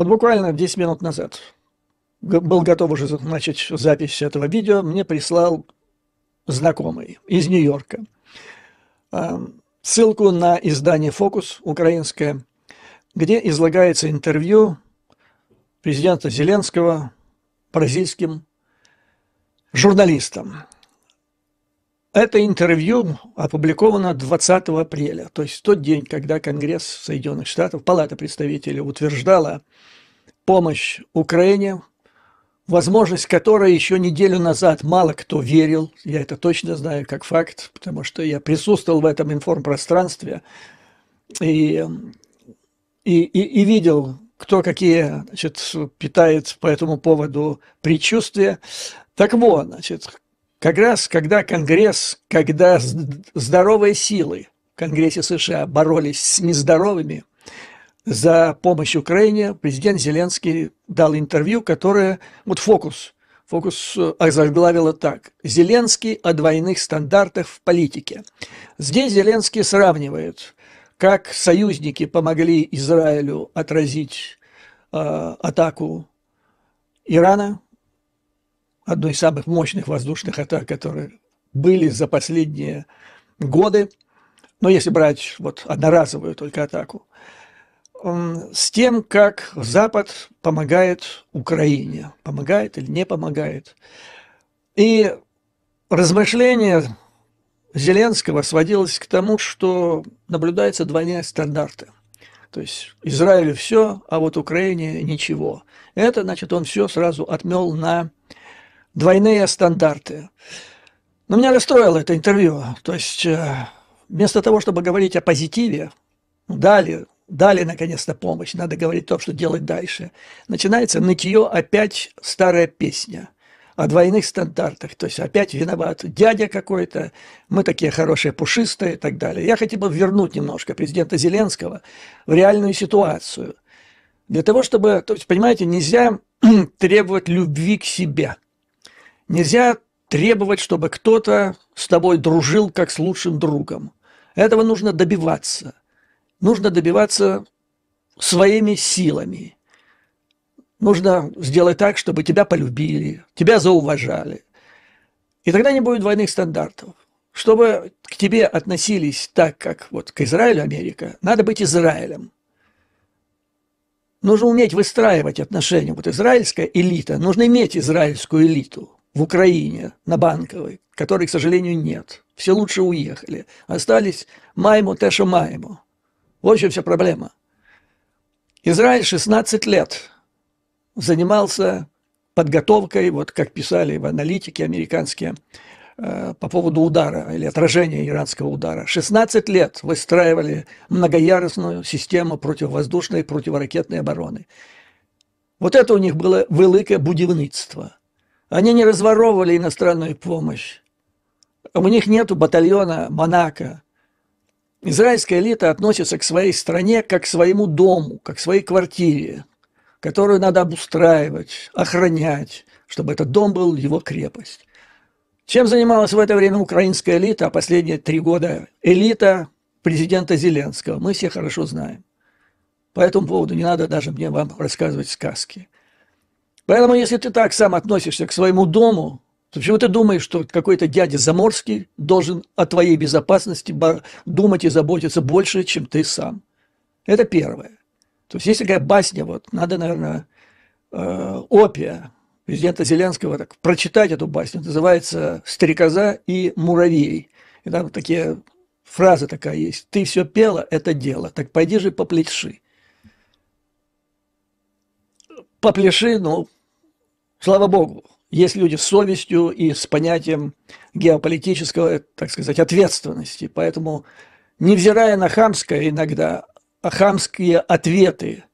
Вот буквально 10 минут назад был готов уже начать запись этого видео, мне прислал знакомый из Нью-Йорка а, ссылку на издание «Фокус» украинское, где излагается интервью президента Зеленского бразильским журналистам. Это интервью опубликовано 20 апреля, то есть тот день, когда Конгресс Соединенных Штатов, Палата представителей утверждала помощь Украине, возможность которой еще неделю назад мало кто верил, я это точно знаю как факт, потому что я присутствовал в этом информпространстве и, и, и, и видел, кто какие значит, питает по этому поводу предчувствия. Так вот, значит, как раз когда Конгресс, когда здоровые силы в Конгрессе США боролись с нездоровыми за помощь Украине, президент Зеленский дал интервью, которое, вот фокус, фокус озаглавило так. Зеленский о двойных стандартах в политике. Здесь Зеленский сравнивает, как союзники помогли Израилю отразить э, атаку Ирана, одной из самых мощных воздушных атак, которые были за последние годы, но если брать вот одноразовую только атаку, с тем, как Запад помогает Украине, помогает или не помогает. И размышление Зеленского сводилось к тому, что наблюдаются двойные стандарты. То есть Израилю все, а вот Украине ничего. Это, значит, он все сразу отмел на двойные стандарты. Но меня расстроило это интервью. То есть э, вместо того, чтобы говорить о позитиве, дали, дали наконец-то помощь, надо говорить то, что делать дальше. Начинается нытье, опять старая песня о двойных стандартах. То есть опять виноват дядя какой-то, мы такие хорошие, пушистые и так далее. Я хотел бы вернуть немножко президента Зеленского в реальную ситуацию. Для того, чтобы, то есть, понимаете, нельзя требовать любви к себе – Нельзя требовать, чтобы кто-то с тобой дружил как с лучшим другом. Этого нужно добиваться. Нужно добиваться своими силами. Нужно сделать так, чтобы тебя полюбили, тебя зауважали. И тогда не будет двойных стандартов. Чтобы к тебе относились так, как вот к Израилю Америка, надо быть Израилем. Нужно уметь выстраивать отношения. Вот израильская элита, нужно иметь израильскую элиту в Украине на Банковой, которой, к сожалению, нет. Все лучше уехали. Остались Майму, Тешу Майму. Вот в чем вся проблема. Израиль 16 лет занимался подготовкой, вот как писали в аналитике американские, э, по поводу удара или отражения иранского удара. 16 лет выстраивали многоярусную систему противовоздушной и противоракетной обороны. Вот это у них было великое будівництво – они не разворовывали иностранную помощь. У них нет батальона Монако. Израильская элита относится к своей стране как к своему дому, как к своей квартире, которую надо обустраивать, охранять, чтобы этот дом был его крепость. Чем занималась в это время украинская элита, а последние три года элита президента Зеленского? Мы все хорошо знаем. По этому поводу не надо даже мне вам рассказывать сказки. Поэтому, если ты так сам относишься к своему дому, то почему ты думаешь, что какой-то дядя Заморский должен о твоей безопасности думать и заботиться больше, чем ты сам? Это первое. То есть есть такая басня, вот, надо, наверное, э, опия президента Зеленского так, прочитать эту басню. Называется «Стрекоза и муравей». И там такие фразы такая есть. «Ты все пела, это дело, так пойди же попляши». Попляши, ну, Слава богу, есть люди с совестью и с понятием геополитического, так сказать, ответственности. Поэтому, невзирая на хамское иногда, а хамские ответы,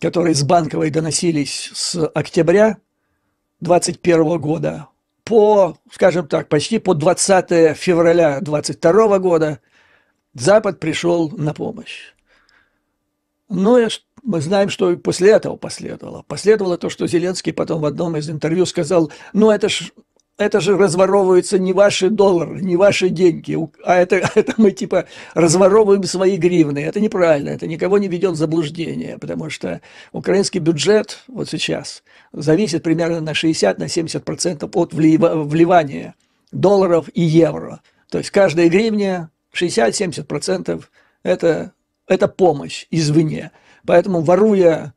которые с Банковой доносились с октября 2021 года по, скажем так, почти по 20 февраля 2022 года Запад пришел на помощь. Ну и мы знаем, что после этого последовало. Последовало то, что Зеленский потом в одном из интервью сказал, ну это ж это же разворовываются не ваши доллары, не ваши деньги, а это, это мы типа разворовываем свои гривны. Это неправильно, это никого не ведет в заблуждение, потому что украинский бюджет вот сейчас зависит примерно на 60-70% от вливания долларов и евро. То есть каждая гривня 60-70% это, это помощь извне. Поэтому воруя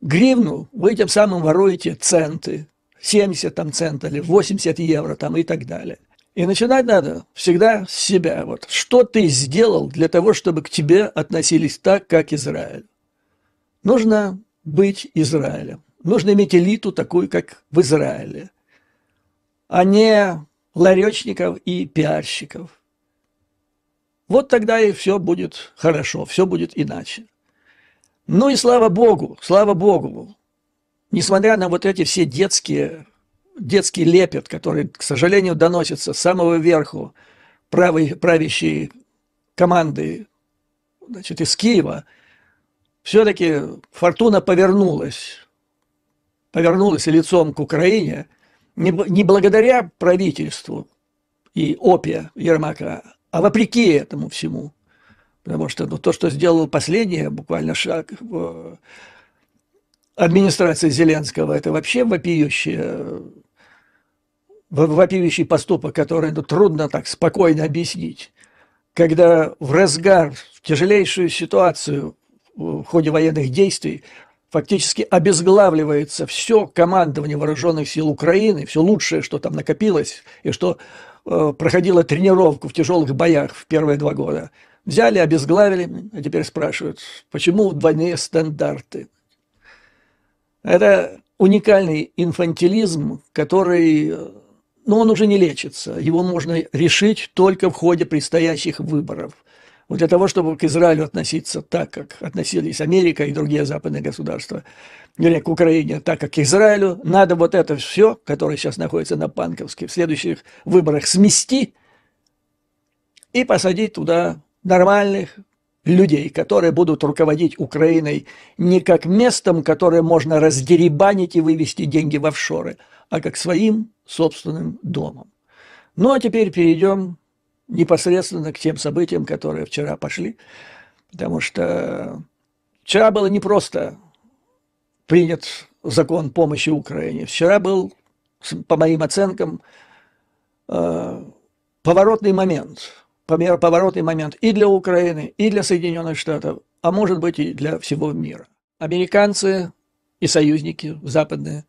гривну, вы тем самым воруете центы, 70 там центов или 80 евро там и так далее. И начинать надо всегда с себя. Вот, что ты сделал для того, чтобы к тебе относились так, как Израиль? Нужно быть Израилем. Нужно иметь элиту такую, как в Израиле, а не ларечников и пиарщиков. Вот тогда и все будет хорошо, все будет иначе. Ну и слава Богу, слава Богу, несмотря на вот эти все детские, детский лепет, который, к сожалению, доносится с самого верху правой, правящей команды значит, из Киева, все-таки фортуна повернулась, повернулась лицом к Украине не, не благодаря правительству и опия Ермака, а вопреки этому всему. Потому что ну, то, что сделал последнее, буквально шаг администрации Зеленского, это вообще вопиющий, вопиющий поступок, который ну, трудно так спокойно объяснить. Когда в разгар, в тяжелейшую ситуацию в ходе военных действий фактически обезглавливается все командование вооруженных сил Украины, все лучшее, что там накопилось, и что э, проходило тренировку в тяжелых боях в первые два года. Взяли, обезглавили, а теперь спрашивают, почему двойные стандарты? Это уникальный инфантилизм, который, ну, он уже не лечится. Его можно решить только в ходе предстоящих выборов. Вот для того, чтобы к Израилю относиться так, как относились Америка и другие западные государства, или к Украине, так как к Израилю, надо вот это все, которое сейчас находится на Панковске, в следующих выборах смести и посадить туда нормальных, людей, которые будут руководить Украиной не как местом, которое можно раздеребанить и вывести деньги в офшоры, а как своим собственным домом. Ну а теперь перейдем непосредственно к тем событиям, которые вчера пошли, потому что вчера было не просто принят закон помощи Украине. Вчера был, по моим оценкам, э, поворотный момент – поворотный момент и для Украины, и для Соединенных Штатов, а может быть и для всего мира. Американцы и союзники западные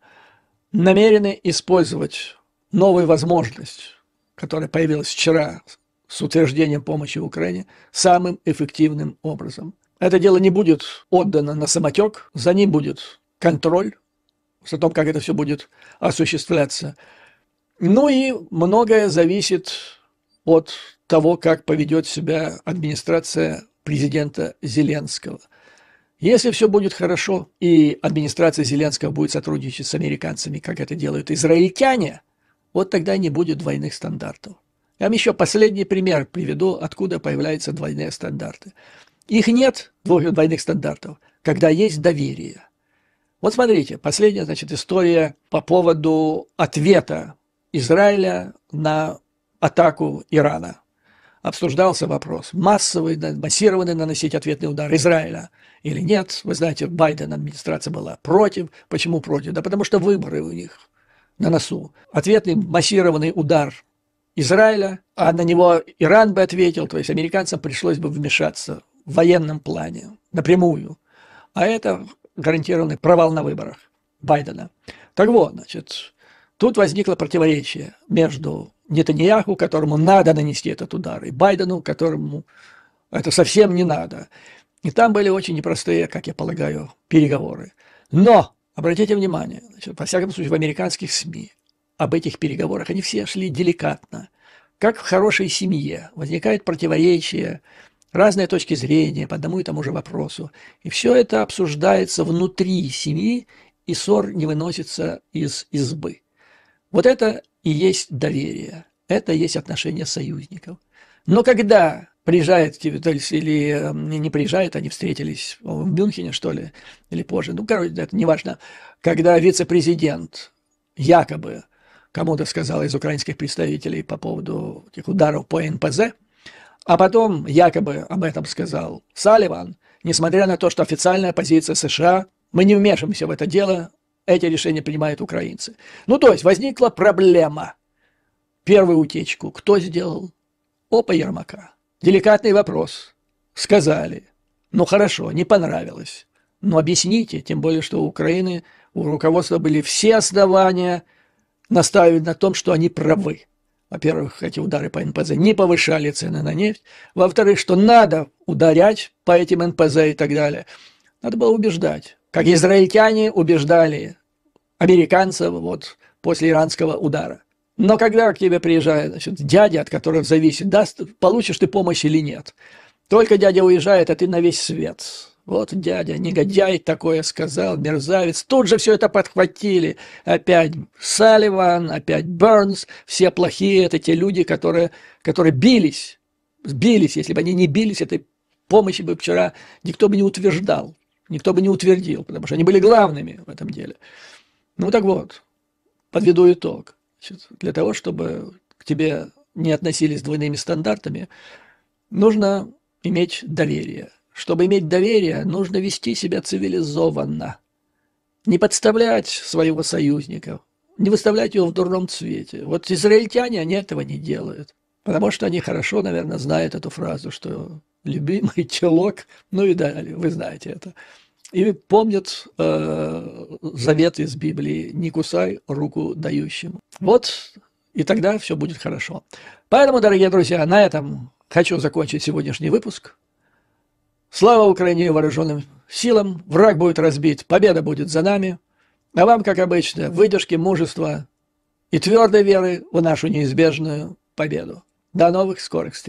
намерены использовать новую возможность, которая появилась вчера с утверждением помощи Украине, самым эффективным образом. Это дело не будет отдано на самотек, за ним будет контроль о том, как это все будет осуществляться. Ну и многое зависит от того, как поведет себя администрация президента Зеленского. Если все будет хорошо, и администрация Зеленского будет сотрудничать с американцами, как это делают израильтяне, вот тогда не будет двойных стандартов. Я вам еще последний пример приведу, откуда появляются двойные стандарты. Их нет, двойных стандартов, когда есть доверие. Вот смотрите, последняя, значит, история по поводу ответа Израиля на атаку Ирана обсуждался вопрос, массовый, массированный наносить ответный удар Израиля или нет. Вы знаете, Байден администрация была против. Почему против? Да потому что выборы у них на носу. Ответный массированный удар Израиля, а на него Иран бы ответил, то есть американцам пришлось бы вмешаться в военном плане напрямую. А это гарантированный провал на выборах Байдена. Так вот, значит, тут возникло противоречие между Нетаньяху, которому надо нанести этот удар, и Байдену, которому это совсем не надо. И там были очень непростые, как я полагаю, переговоры. Но, обратите внимание, значит, во всяком случае, в американских СМИ об этих переговорах они все шли деликатно. Как в хорошей семье возникает противоречие, разные точки зрения по одному и тому же вопросу. И все это обсуждается внутри семьи, и ссор не выносится из избы. Вот это и есть доверие. Это и есть отношение союзников. Но когда приезжает, или эм, не приезжает, они встретились в Мюнхене, что ли, или позже, ну, короче, это неважно, когда вице-президент якобы кому-то сказал из украинских представителей по поводу этих ударов по НПЗ, а потом якобы об этом сказал Салливан, несмотря на то, что официальная позиция США, мы не вмешиваемся в это дело, эти решения принимают украинцы. Ну, то есть возникла проблема. Первую утечку кто сделал? Опа Ермака. Деликатный вопрос. Сказали. Ну, хорошо, не понравилось. Но объясните, тем более, что у Украины, у руководства были все основания настаивать на том, что они правы. Во-первых, эти удары по НПЗ не повышали цены на нефть. Во-вторых, что надо ударять по этим НПЗ и так далее. Надо было убеждать. Как израильтяне убеждали американцев вот после иранского удара. Но когда к тебе приезжает значит, дядя, от которого зависит, даст, получишь ты помощь или нет. Только дядя уезжает, а ты на весь свет. Вот дядя, негодяй такое сказал, мерзавец. Тут же все это подхватили. Опять Салливан, опять Бернс. Все плохие, это те люди, которые, которые бились. Бились. Если бы они не бились, этой помощи бы вчера никто бы не утверждал. Никто бы не утвердил, потому что они были главными в этом деле. Ну так вот, подведу итог. Значит, для того, чтобы к тебе не относились двойными стандартами, нужно иметь доверие – чтобы иметь доверие, нужно вести себя цивилизованно. Не подставлять своего союзника, не выставлять его в дурном цвете. Вот израильтяне, они этого не делают. Потому что они хорошо, наверное, знают эту фразу, что любимый телок, ну и далее, вы знаете это. И помнят э, завет из Библии «Не кусай руку дающему». Вот, и тогда все будет хорошо. Поэтому, дорогие друзья, на этом хочу закончить сегодняшний выпуск. Слава Украине и вооруженным силам! Враг будет разбит, победа будет за нами. А вам, как обычно, выдержки, мужества и твердой веры в нашу неизбежную победу. До новых скорых встреч!